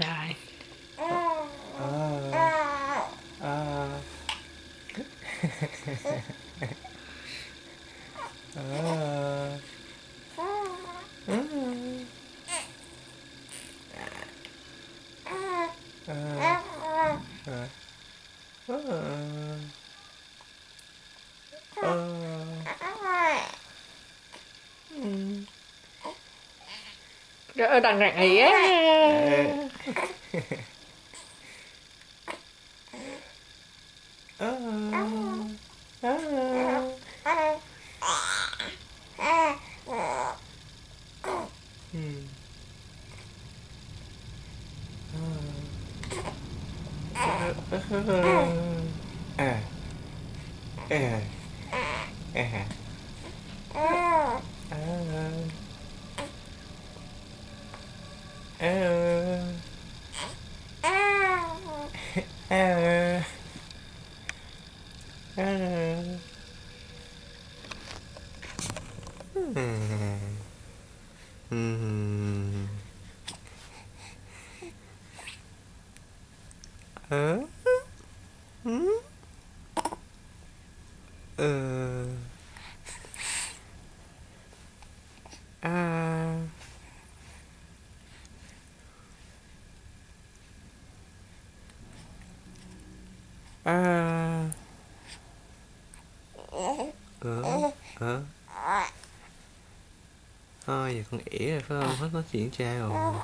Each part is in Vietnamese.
rồi à, à. à. Trời đằng rạng ý á à à à Ờ. Ừ. Ờ. À. À. Ờ. Ờ. Thôi giờ con ỉa rồi phải không? Hết nói chuyện cha rồi.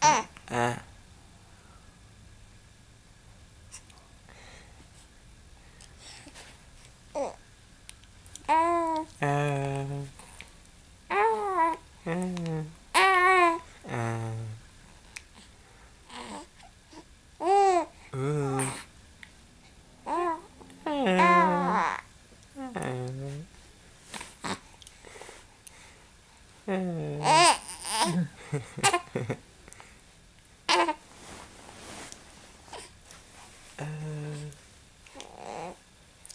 À. À. À. À. Ừ. À. Ờ.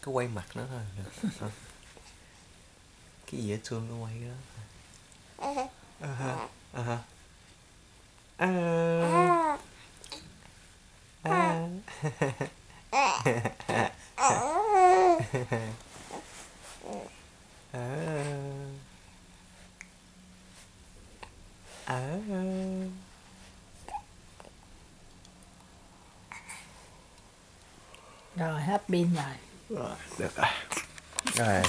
Cứ quay mặt nó thôi. Được. Ờ. Cái gì ở thương nó quay cái đó. À ha. À ha. À À À Rồi hết pin rồi. Rồi, được rồi. Rồi.